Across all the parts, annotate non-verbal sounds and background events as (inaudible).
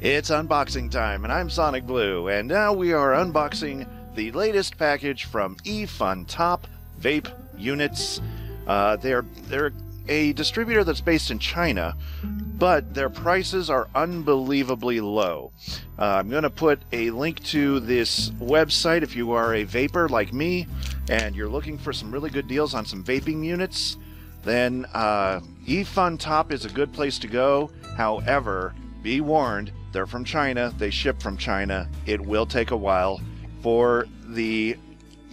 It's unboxing time, and I'm SonicBlu, and now we are unboxing the latest package from eFun Top Vape Units. Uh, they're they're a distributor that's based in China, but their prices are unbelievably low. Uh, I'm going to put a link to this website if you are a vaper like me and you're looking for some really good deals on some vaping units. Then uh, eFun Top is a good place to go. However, be warned, they're from China. They ship from China. It will take a while for the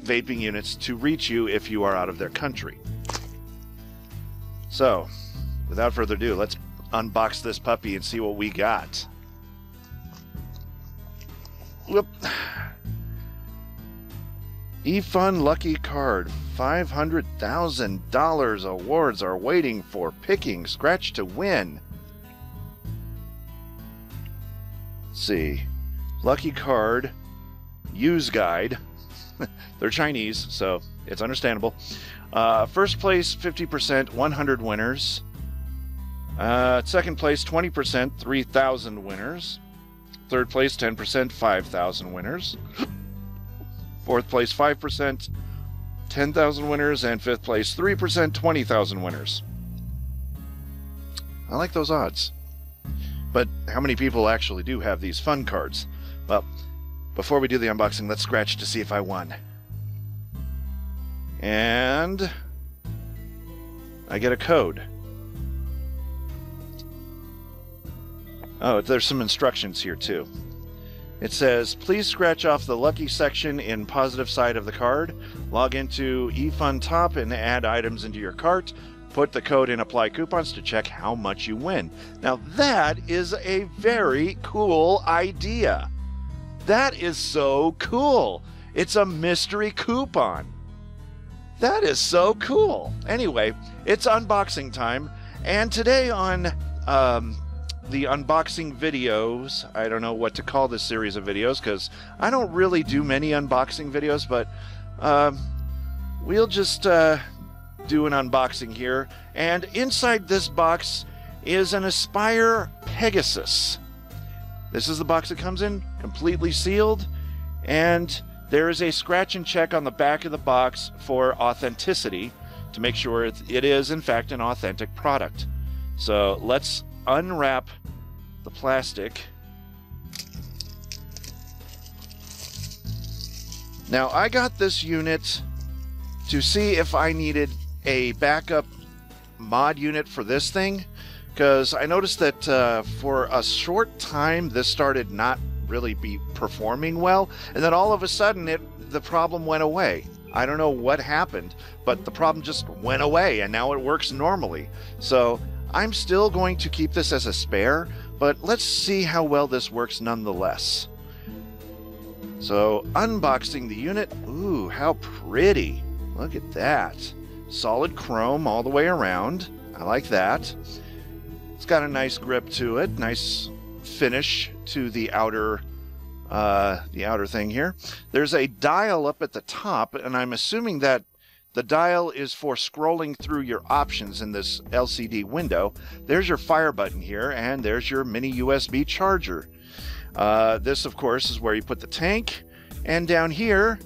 vaping units to reach you if you are out of their country. So, without further ado, let's unbox this puppy and see what we got. Whoop. eFun Lucky Card. $500,000 awards are waiting for picking. Scratch to win. Let's see. Lucky Card. Use Guide. (laughs) They're Chinese, so it's understandable. Uh, first place, 50%, 100 winners. Uh, second place, 20%, 3,000 winners. Third place, 10%, 5,000 winners. (gasps) Fourth place, 5%, 10,000 winners. And fifth place, 3%, 20,000 winners. I like those odds. But how many people actually do have these fun cards? Well, before we do the unboxing, let's scratch to see if I won. And I get a code. Oh, there's some instructions here too. It says, please scratch off the lucky section in positive side of the card, log into eFun Top and add items into your cart, put the code in apply coupons to check how much you win. Now that is a very cool idea. That is so cool. It's a mystery coupon. That is so cool. Anyway, it's unboxing time, and today on um, the unboxing videos, I don't know what to call this series of videos because I don't really do many unboxing videos, but um, we'll just uh, do an unboxing here. And inside this box is an Aspire Pegasus. This is the box it comes in, completely sealed, and there is a scratch and check on the back of the box for authenticity to make sure it is, in fact, an authentic product. So let's unwrap the plastic. Now, I got this unit to see if I needed a backup mod unit for this thing because I noticed that uh, for a short time this started not really be performing well. And then all of a sudden, it the problem went away. I don't know what happened, but the problem just went away and now it works normally. So I'm still going to keep this as a spare, but let's see how well this works nonetheless. So unboxing the unit, ooh, how pretty. Look at that. Solid chrome all the way around. I like that. It's got a nice grip to it, nice finish to the outer uh, the outer thing here. There's a dial up at the top, and I'm assuming that the dial is for scrolling through your options in this LCD window. There's your fire button here, and there's your mini USB charger. Uh, this, of course, is where you put the tank. And down here,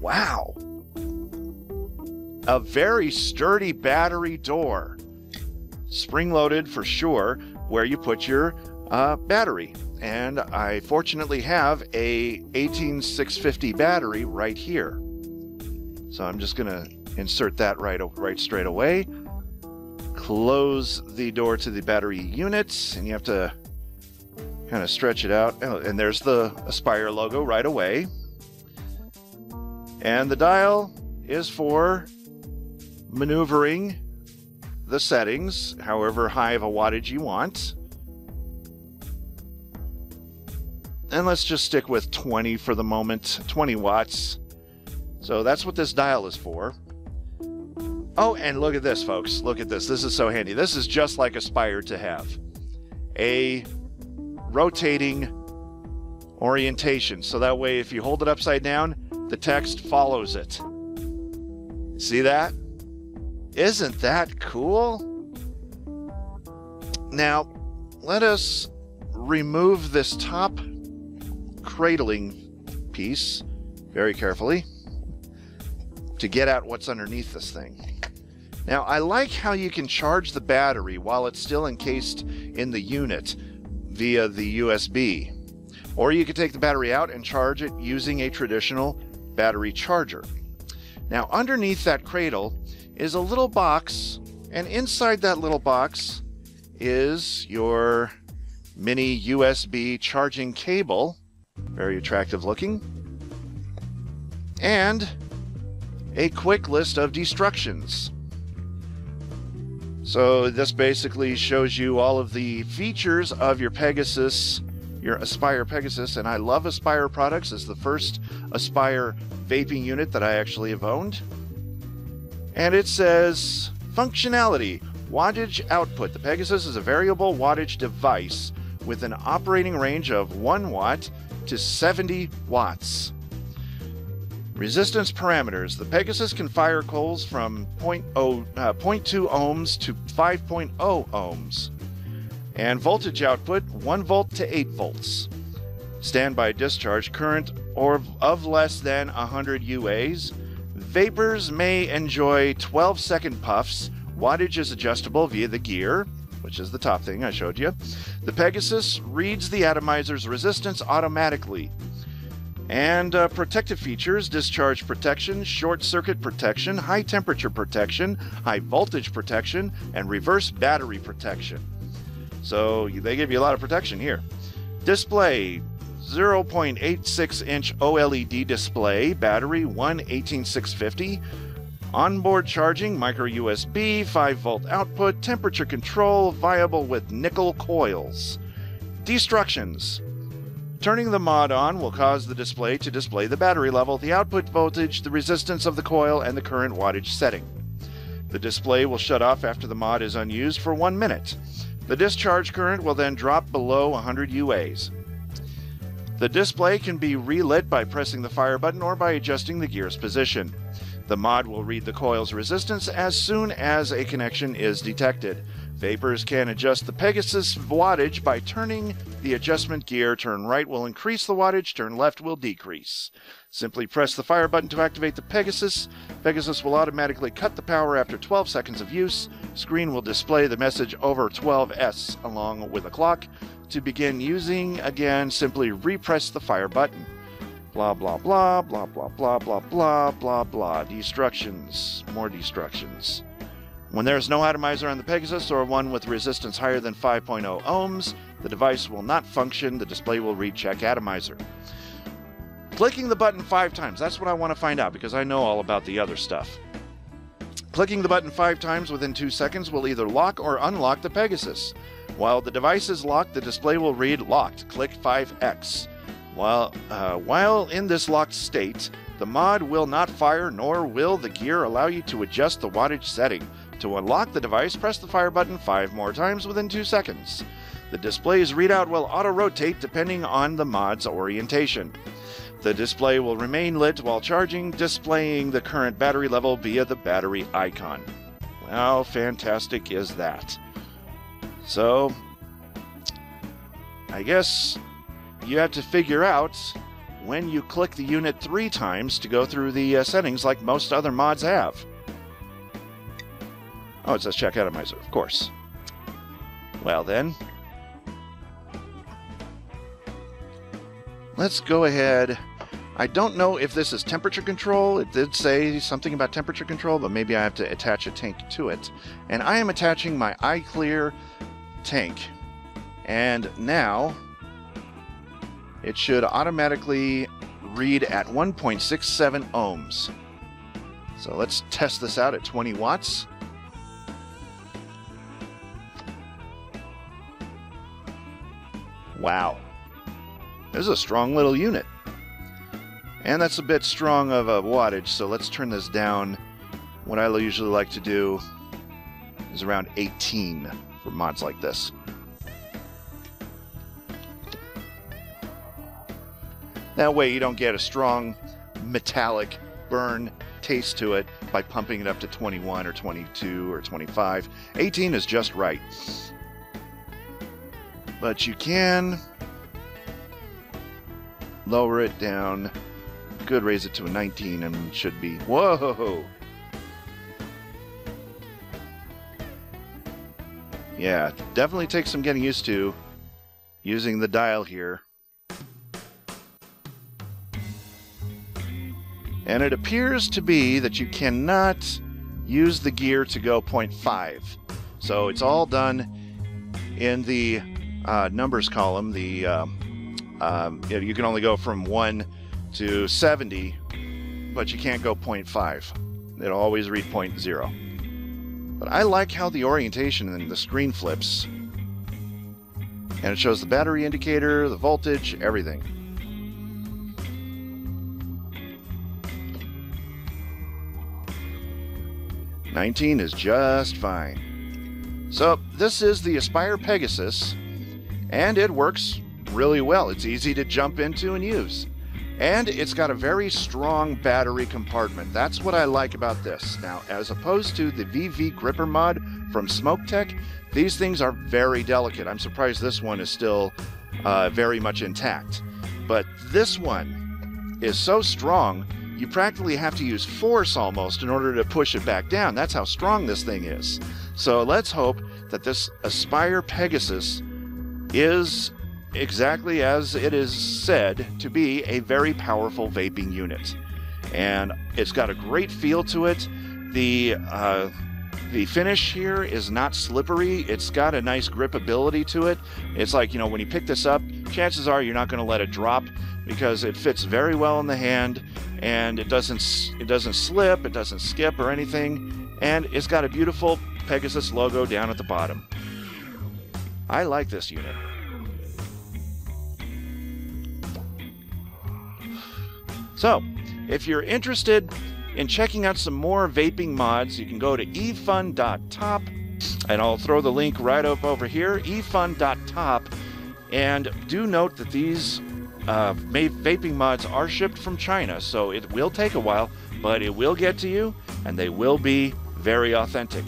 wow, a very sturdy battery door. Spring loaded for sure, where you put your uh, battery. And I fortunately have a 18650 battery right here. So I'm just going to insert that right, right straight away. Close the door to the battery unit, and you have to kind of stretch it out. Oh, and there's the Aspire logo right away. And the dial is for maneuvering the settings, however high of a wattage you want. And let's just stick with 20 for the moment, 20 watts. So that's what this dial is for. Oh, and look at this, folks. Look at this. This is so handy. This is just like Aspire to have. A rotating orientation. So that way, if you hold it upside down, the text follows it. See that? Isn't that cool? Now, let us remove this top cradling piece very carefully to get at what's underneath this thing. Now, I like how you can charge the battery while it's still encased in the unit via the USB. Or you could take the battery out and charge it using a traditional battery charger. Now, underneath that cradle is a little box, and inside that little box is your mini USB charging cable. Very attractive looking. And a quick list of destructions. So this basically shows you all of the features of your Pegasus, your Aspire Pegasus, and I love Aspire products. It's the first Aspire vaping unit that I actually have owned. And it says functionality, wattage output. The Pegasus is a variable wattage device with an operating range of 1 watt to 70 watts. Resistance parameters. The Pegasus can fire coils from 0.0, uh, 0.2 ohms to 5.0 ohms. And voltage output 1 volt to 8 volts. Standby discharge current or of less than 100 UAs. Vapers may enjoy 12 second puffs. Wattage is adjustable via the gear, which is the top thing I showed you. The Pegasus reads the atomizer's resistance automatically. And uh, protective features discharge protection, short circuit protection, high temperature protection, high voltage protection, and reverse battery protection. So they give you a lot of protection here. Display 0.86 inch OLED display, battery 1 18650. Onboard charging, micro USB, 5 volt output, temperature control, viable with nickel coils. Destructions. Turning the mod on will cause the display to display the battery level, the output voltage, the resistance of the coil, and the current wattage setting. The display will shut off after the mod is unused for one minute. The discharge current will then drop below 100 UAs. The display can be relit by pressing the fire button or by adjusting the gear's position. The mod will read the coil's resistance as soon as a connection is detected. Vapers can adjust the Pegasus wattage by turning the adjustment gear. Turn right will increase the wattage, turn left will decrease. Simply press the fire button to activate the Pegasus. Pegasus will automatically cut the power after 12 seconds of use. Screen will display the message over 12S along with a clock. To begin using again, simply repress the fire button. Blah blah blah blah blah blah blah blah blah blah. Destructions. More destructions. When there is no atomizer on the Pegasus or one with resistance higher than 5.0 ohms, the device will not function. The display will read check atomizer. Clicking the button five times, that's what I want to find out because I know all about the other stuff. Clicking the button five times within two seconds will either lock or unlock the Pegasus. While the device is locked, the display will read locked. Click 5x. While, uh, while in this locked state, the mod will not fire nor will the gear allow you to adjust the wattage setting. To unlock the device, press the fire button five more times within two seconds. The display's readout will auto-rotate depending on the mod's orientation. The display will remain lit while charging, displaying the current battery level via the battery icon. How fantastic is that? So, I guess you have to figure out when you click the unit three times to go through the uh, settings like most other mods have. Oh, it says check atomizer, of course. Well then, let's go ahead. I don't know if this is temperature control. It did say something about temperature control, but maybe I have to attach a tank to it. And I am attaching my iClear tank. And now it should automatically read at 1.67 ohms. So let's test this out at 20 watts. Wow. This is a strong little unit. And that's a bit strong of a wattage, so let's turn this down. What I usually like to do is around 18 for mods like this. That way you don't get a strong metallic burn taste to it by pumping it up to 21 or 22 or 25. 18 is just right. but you can lower it down. Could raise it to a 19 and should be. Whoa! Yeah, definitely takes some getting used to using the dial here. And it appears to be that you cannot use the gear to go 0.5. So it's all done in the uh, numbers column. The um, um, you can only go from 1 to 70, but you can't go 0.5. It'll always read 0.0. But I like how the orientation and the screen flips. And it shows the battery indicator, the voltage, everything. Nineteen is just fine. So this is the Aspire Pegasus, and it works really well. It's easy to jump into and use. And it's got a very strong battery compartment. That's what I like about this. Now, as opposed to the VV Gripper mod from Smoke-Tech, these things are very delicate. I'm surprised this one is still uh, very much intact. But this one is so strong, you practically have to use force almost in order to push it back down. That's how strong this thing is. So let's hope that this Aspire Pegasus is exactly as it is said to be a very powerful vaping unit. And it's got a great feel to it. The uh, the finish here is not slippery. It's got a nice gripability to it. It's like, you know, when you pick this up, chances are you're not going to let it drop because it fits very well in the hand and it doesn't it doesn't slip, it doesn't skip or anything, and it's got a beautiful Pegasus logo down at the bottom. I like this unit. So, if you're interested in checking out some more vaping mods, you can go to efun.top, and I'll throw the link right up over here, efun.top. And do note that these uh, vaping mods are shipped from China, so it will take a while, but it will get to you, and they will be very authentic.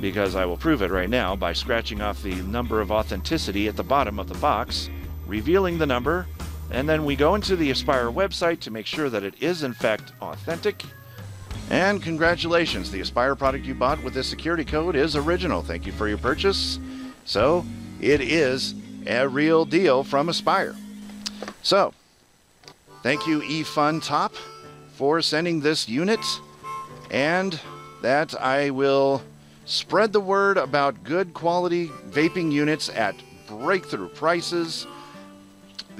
Because I will prove it right now by scratching off the number of authenticity at the bottom of the box, revealing the number, and then we go into the Aspire website to make sure that it is in fact authentic. And congratulations, the Aspire product you bought with this security code is original. Thank you for your purchase. So, it is a real deal from Aspire. So, thank you eFun Top for sending this unit and that I will spread the word about good quality vaping units at breakthrough prices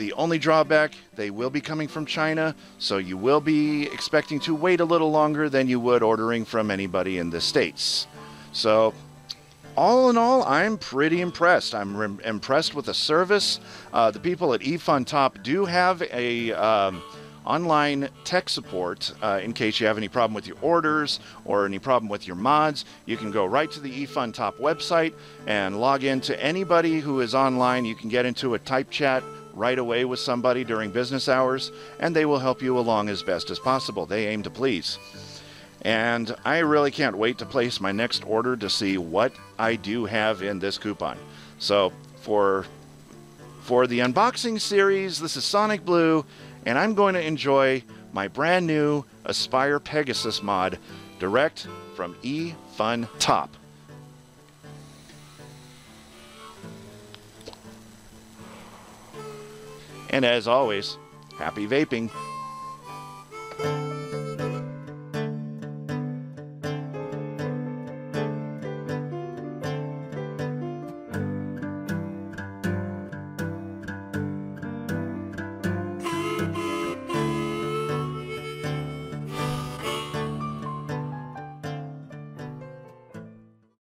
the only drawback, they will be coming from China, so you will be expecting to wait a little longer than you would ordering from anybody in the States. So, all in all, I'm pretty impressed. I'm re- impressed with the service. Uh, the people at eFun Top do have a. Um, online tech support uh, in case you have any problem with your orders or any problem with your mods. You can go right to the eFun Top website and log in to anybody who is online. You can get into a type chat right away with somebody during business hours, and they will help you along as best as possible. They aim to please. And I really can't wait to place my next order to see what I do have in this coupon. So for for the unboxing series, this is SonicBlu, and I'm going to enjoy my brand new Aspire Pegasus mod direct from eFun Top. And as always, happy vaping.